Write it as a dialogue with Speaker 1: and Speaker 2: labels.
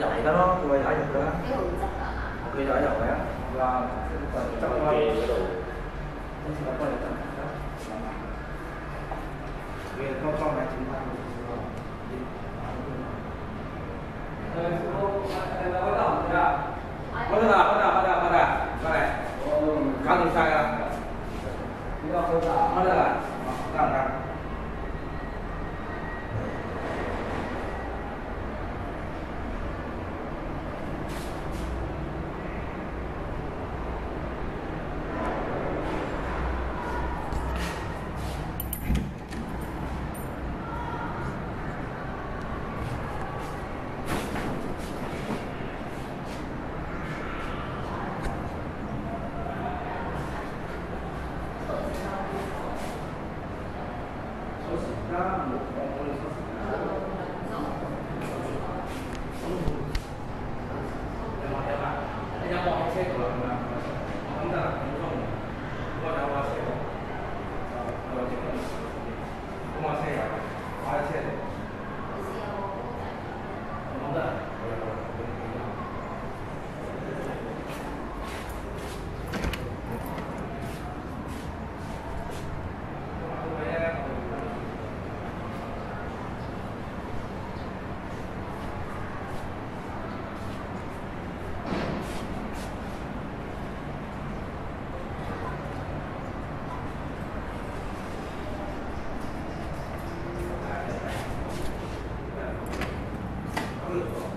Speaker 1: cái đó đó
Speaker 2: cái hướng dẫn đó
Speaker 1: ok ở dọc đấy và trong
Speaker 3: Ok,
Speaker 1: cái
Speaker 3: cái đồ
Speaker 1: vì con con này chúng ta Bắt đầu, bắt đầu, bắt đầu, bắt đầu, Thank.